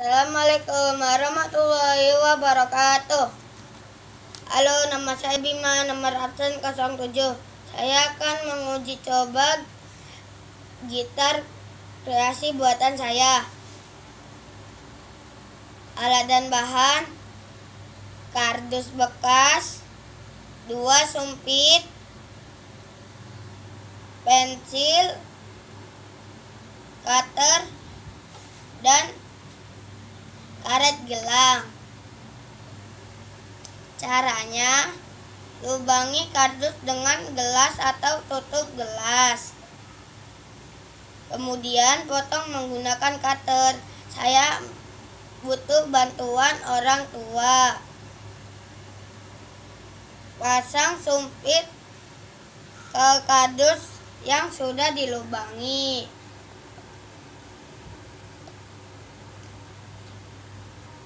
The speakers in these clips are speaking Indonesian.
Assalamualaikum warahmatullahi wabarakatuh. Halo, nama saya Bima, nomor absen 07. Saya akan menguji coba gitar kreasi buatan saya. Alat dan bahan kardus bekas, dua sumpit, pensil, cutter, dan gelang. Caranya, lubangi kardus dengan gelas atau tutup gelas. Kemudian potong menggunakan cutter. Saya butuh bantuan orang tua. Pasang sumpit ke kardus yang sudah dilubangi.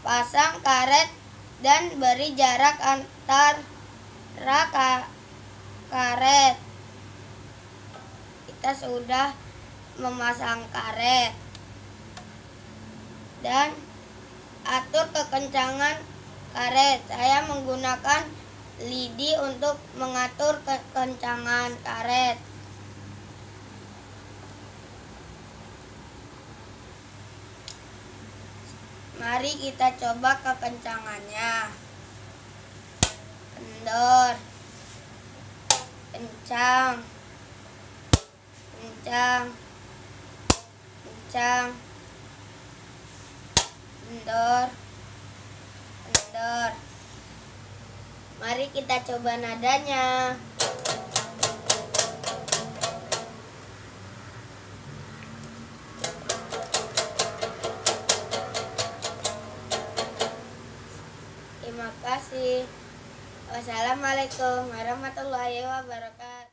Pasang karet dan beri jarak antara karet. Kita sudah memasang karet. Dan atur kekencangan karet. Saya menggunakan lidi untuk mengatur kekencangan karet. Mari kita coba kekencangannya. Kendor. Kencang. Kencang. Kencang. Kendor. Kendor. Mari kita coba nadanya. Kasih. Wassalamualaikum warahmatullahi wabarakatuh.